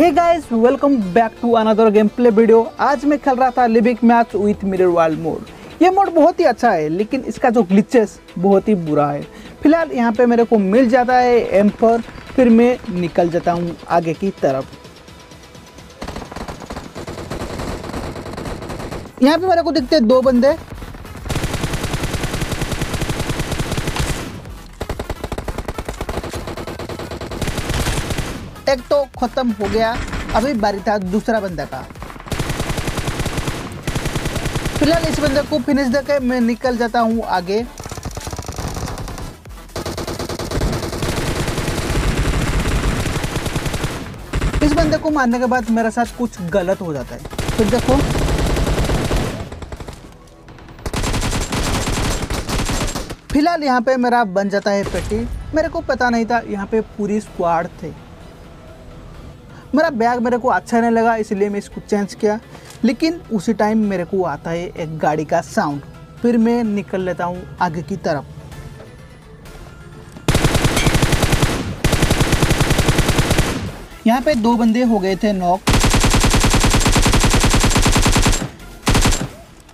Hey guys welcome back to another game play video आज मैं खेल रहा था Livik match with mirror world mode ये मोड बहुत ही अच्छा है, लेकिन इसका जो ग्लिचेस बहुत ही बुरा है। फ़िलहाल यहाँ पे मेरे को मिल जाता है एम्पर फिर मैं निकल जाता हूँ आगे की तरफ़। यहाँ पे मेरे को दिखते हैं दो बंदे। एक तो खत्म हो गया। अभी बारी था दूसरा बंदा का। फ़िलहाल इस बंदे को फिनिश देकर मैं निकल जाता हूँ आगे। इस बंदे को मारने के बाद मेरे साथ कुछ गलत हो जाता है। फिर देखो। फ़िलहाल यहाँ पे मेरा बन जाता है पेटी। मेरे को पता नहीं था यहाँ पे पूरी स्क्वाड थे। मेरा बैग मेरे को अच्छा नहीं लगा, इसलिए मैं इसको चेंज किया। लेकिन उसी टाइम मेरे को आता है एक गाड़ी का साउंड फिर मैं निकल लेता हूँ आगे की तरफ़। यहाँ पे दो बंदे हो गए थे नॉक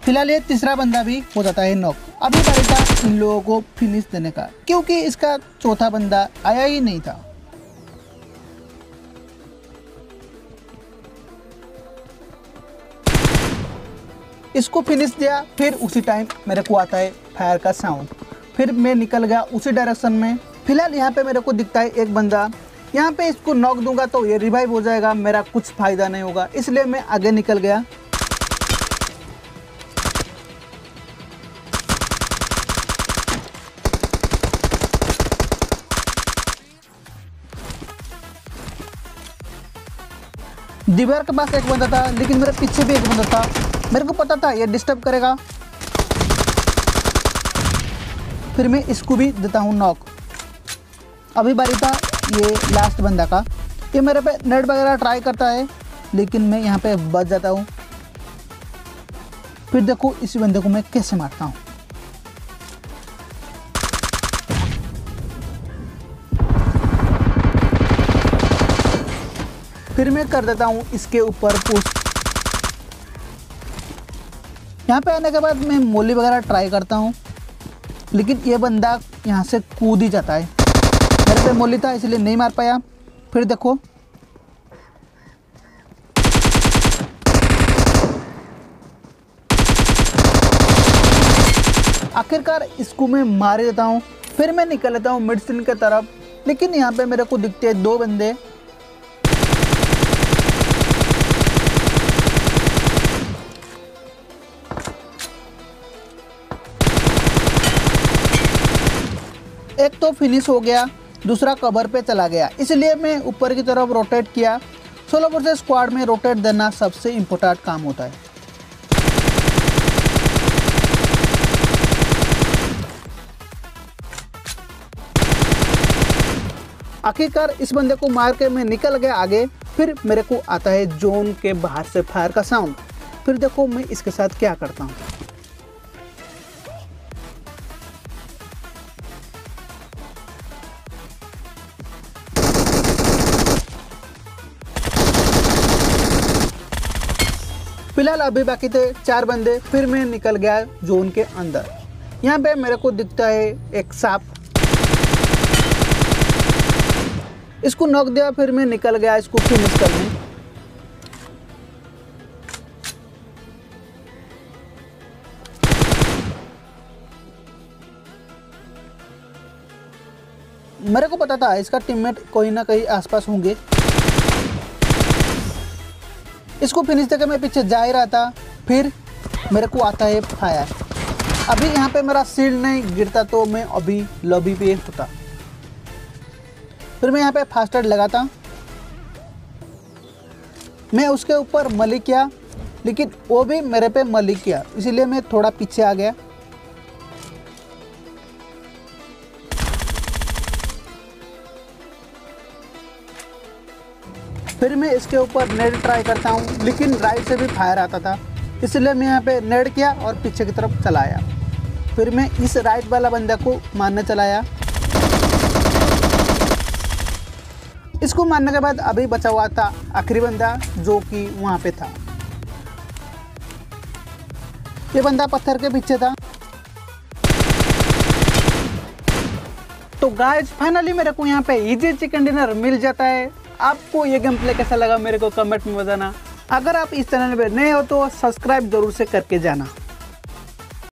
फ़िलहाल ये तीसरा बंदा भी हो जाता है नॉक अभी बारी था इन लोगों को फिनिश देने का, क्योंकि इसका चौथा बंदा आया ही नहीं था। इसको फिनिश दिया, फिर उसी टाइम मेरे को आता है फायर का साउंड फिर मैं निकल गया उसी डायरेक्शन में. फ़िलहाल यहाँ पे मेरे को दिखता है एक बंदा. यहाँ पे इसको नॉक दूँगा तो ये रिवाइव हो जाएगा, मेरा कुछ फ़ायदा नहीं होगा. इसलिए मैं आगे निकल गया. दीवार के पास एक बंदा था, लेकिन मेरे पीछे भी एक बंदा था. मेरे को पता था, ये डिस्टर्ब करेगा। फिर मैं इसको भी देता हूँ नॉक अभी बारी था ये लास्ट बंदा का। ये मेरे पे नेट वगैरह ट्राई करता है, लेकिन मैं यहाँ पे बच जाता हूँ। फिर देखो, इसी बंदे को मैं कैसे मारता हूँ। फिर मैं कर देता हूँ इसके ऊपर पुश यहाँ पे आने के बाद मैं मोली वगैरह ट्राई करता हूँ, लेकिन ये बंदा यहाँ से कूद ही जाता है। मेरे पे मोली था, इसलिए नहीं मार पाया। फिर देखो। आखिरकार इसको मैं मार देता हूँ। फिर मैं निकल लेता हूँ मेडिसिन की तरफ़, लेकिन यहाँ पे मेरे को दिखते हैं दो बंदे। एक तो फिनिश हो गया, दूसरा कवर पे चला गया। इसलिए मैं ऊपर की तरफ़ रोटेट किया। सोलो वर्सेस स्क्वाड में रोटेट देना सबसे इम्पोर्टेंट काम होता है। आखिरकार इस बंदे को मार के मैं निकल गया आगे। फिर मेरे को आता है जोन के बाहर से फायर का साउंड फिर देखो मैं इसके साथ क्या करता हूँ। फ़िलहाल अभी बाकी थे चार बंदे, फिर मैं निकल गया जोन के अंदर। यहाँ पे मेरे को दिखता है एक सांप। इसको नॉक दिया, फिर मैं निकल गया इसको फिनिश करने। मेरे को पता था, इसका टीममेट कोई ना कहीं आसपास होंगे। इसको फिनिश देकर मैं पीछे जा ही रहा था, फिर मेरे को आता है फायर अभी यहाँ पे मेरा सील्ड नहीं गिरता तो मैं अभी लॉबी पे होता। फिर मैं यहाँ पे फास्टर लगाता। मैं उसके ऊपर मलिक किया, लेकिन वो भी मेरे पे मलिक किया, इसीलिए मैं थोड़ा पीछे आ गया। फिर मैं इसके ऊपर नेट ट्राई करता हूँ, लेकिन राइट से भी फायर आता था। इसलिए मैं यहाँ पे नेट किया और पीछे की तरफ़ चलाया। फिर मैं इस राइट वाला बंदा को मारने चलाया। इसको मारने के बाद अभी बचा हुआ था आखिरी बंदा जो कि वहाँ पे था। ये बंदा पत्थर के पीछे था। तो गाइस फाइनली मेरे को यहाँ पे इजी चिकन डिनर मिल जाता है। आपको ये गेम प्ले कैसा लगा मेरे को कमेंट में बताना। अगर आप इस चैनल पर नए हो तो सब्सक्राइब ज़रूर से करके जाना।